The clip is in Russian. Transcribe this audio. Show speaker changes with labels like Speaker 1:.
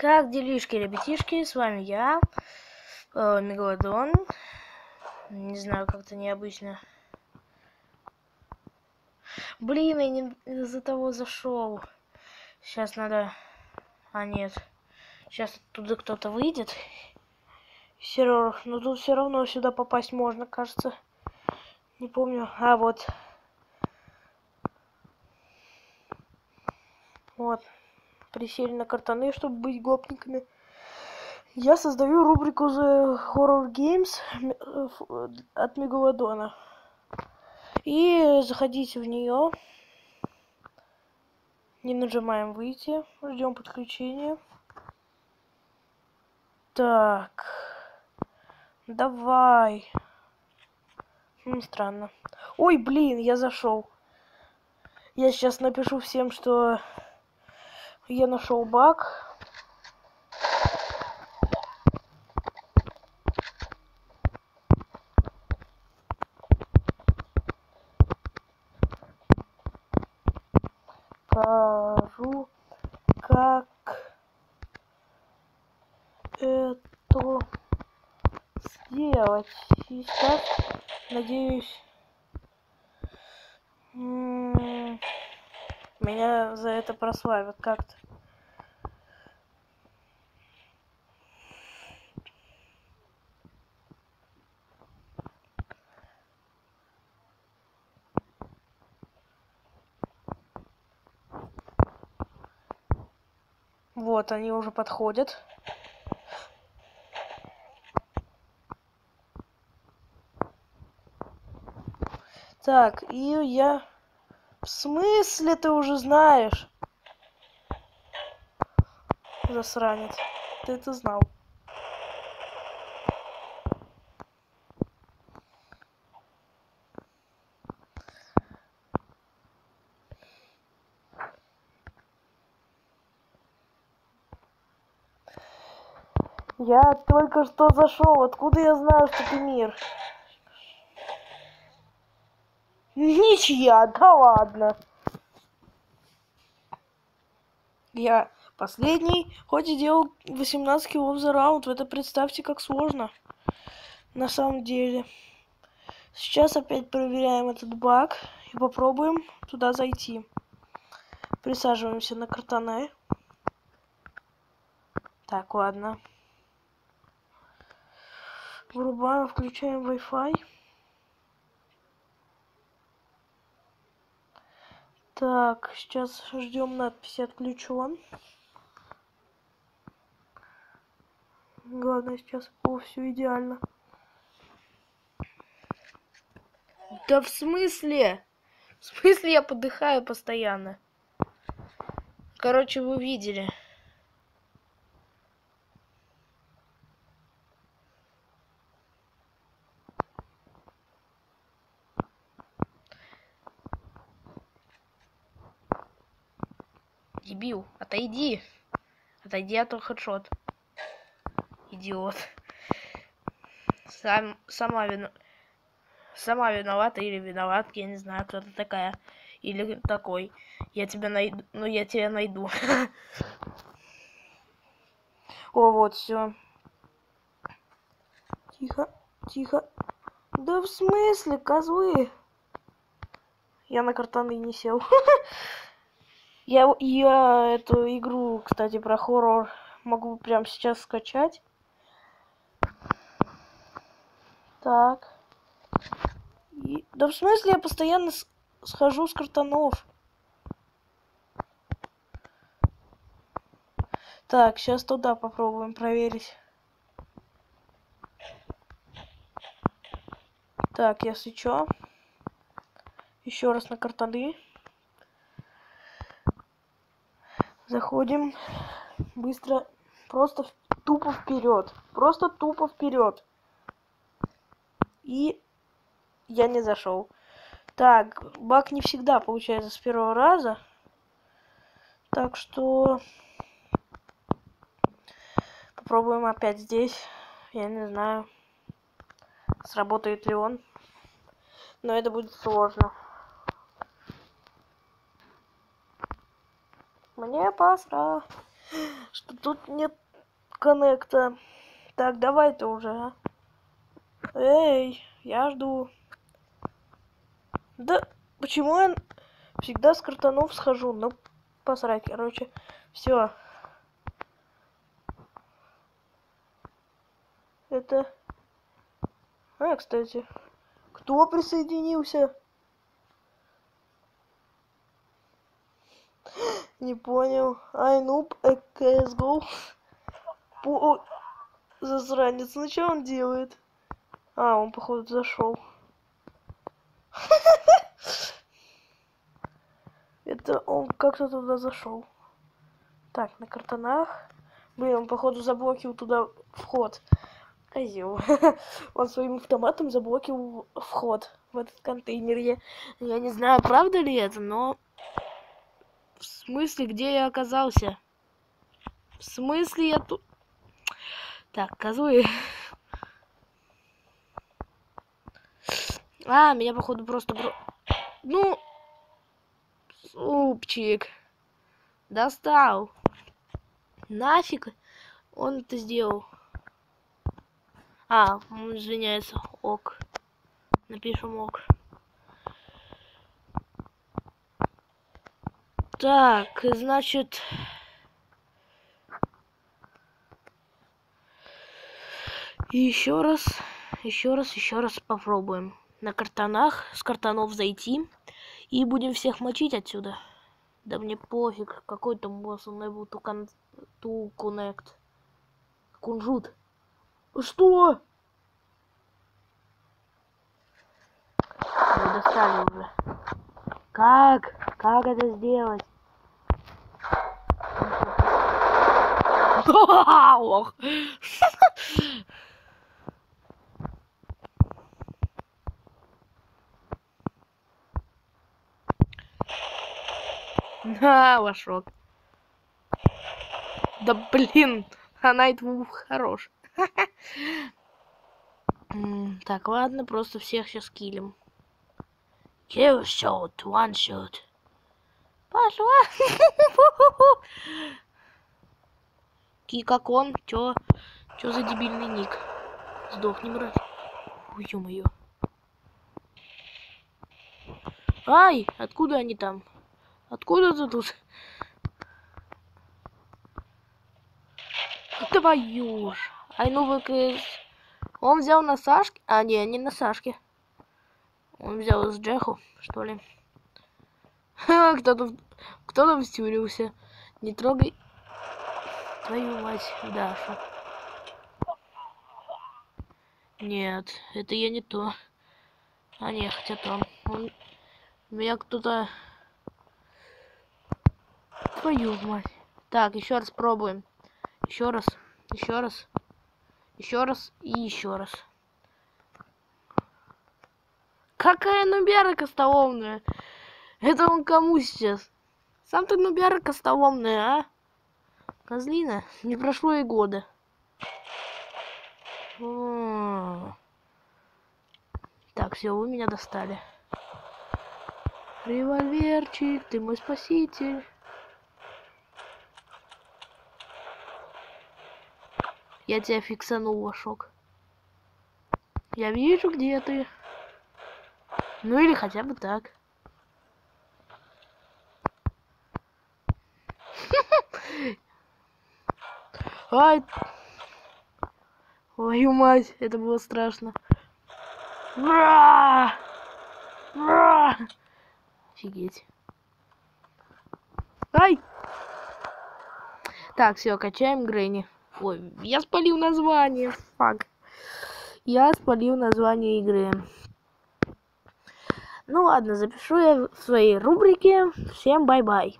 Speaker 1: Как делишки, ребятишки? С вами я, э, Мегалодон. Не знаю, как-то необычно. Блин, я не из-за того зашел. Сейчас надо... А, нет. Сейчас оттуда кто-то выйдет. Сервер. Но тут все равно сюда попасть можно, кажется. Не помню. А, вот. Вот присели на картаны, чтобы быть гопниками. Я создаю рубрику The Horror Games э, от Мегалодона. И заходите в нее. Не нажимаем выйти. Ждем подключения. Так. Давай. Хм, странно. Ой, блин, я зашел. Я сейчас напишу всем, что я нашел баг. Покажу, как это сделать. Сейчас, надеюсь, меня за это прославят как-то. Вот, они уже подходят. Так, и я... В смысле ты уже знаешь? Засранец. Ты это знал. Я только что зашел. Откуда я знаю, что ты мир? Ничья, да ладно. Я последний, хоть и делал 18 килов за раунд. Это представьте, как сложно. На самом деле. Сейчас опять проверяем этот баг и попробуем туда зайти. Присаживаемся на картаны. Так, ладно. Врубаем, включаем Wi-Fi. Так, сейчас ждем надписи отключен. Главное сейчас, о, все идеально. Да в смысле? В смысле я подыхаю постоянно? Короче, вы видели. Дебил, отойди. Отойди, а то. Идиот. Сам, сама вина... Сама виновата или виноват, я не знаю, кто ты такая. Или такой. Я тебя найду. Ну, я тебя найду. О, вот, все. Тихо, тихо. Да в смысле, козлы? Я на картаны не сел. Я, я эту игру, кстати, про хоррор могу прямо сейчас скачать. Так. И... Да в смысле я постоянно с... схожу с картонов. Так, сейчас туда попробуем проверить. Так, если чё. Еще раз на картоны. Заходим быстро, просто тупо вперед. Просто тупо вперед. И я не зашел. Так, баг не всегда получается с первого раза. Так что попробуем опять здесь. Я не знаю, сработает ли он. Но это будет сложно. Мне посра. что тут нет коннекта. Так, давай ты уже, а. Эй, я жду. Да, почему я всегда с картонов схожу? Ну, посрать, короче. Все. Это... А, кстати. Кто присоединился? Не понял. Айнуб, CSGO. По... Засранец. Ну что он делает? А, он, походу, зашел. Это он как-то туда зашел. Так, на картонах. Блин, он, походу, заблокил туда вход. Козел. он своим автоматом заблокил вход в этот контейнер. Я, я не знаю, правда ли это, но... В смысле, где я оказался? В смысле я тут... Так, козлы. А, меня, походу, просто... Ну... Супчик. Достал. Нафиг он это сделал. А, он извиняется. Ок. Напишем ок. Так, значит... еще раз, еще раз, еще раз попробуем на картонах, с картонов зайти. И будем всех мочить отсюда. Да мне пофиг, какой там босс, он был ту, кон... ту коннект. Кунжут. Что? Вы достали уже. Как? Как это сделать? Ох. На, лошок. Да блин, а Найтвулф хорош. Так, ладно, просто всех сейчас килим. Kill shot, one shot. Пошла. Ки, как он? Чё? Чё за дебильный ник? Сдохни, брат. Ой, ё-моё. Ай, откуда они там? Откуда ты тут? Твою ж. Ай, ну вы... Он взял на Сашке? А, не, не на Сашке. Он взял с Джеху, что ли. Кто-то кто-то втюрился. Не трогай. Твою мать, Даша. Нет, это я не то. А не, хотя там. Он... Меня кто-то Твою мать. Так, еще раз пробуем. Еще раз, еще раз, еще раз и еще раз. Какая нубяра костоломная? Это он кому сейчас? Сам ты нубяра костоломная, а? Козлина, не прошло и года. Так, все, вы меня достали. Револьверчик, ты мой спаситель. Я тебя фиксанул, Вашок. Я вижу, где ты. Ну или хотя бы так. Ай! Твою мать, это было страшно. Bruh! Bruh! Офигеть. Ай! Так, все, качаем Грэнни. Ой, я спалил название. Fuck. Я спалил название игры. Ну ладно, запишу я в своей рубрике. Всем bye-bye.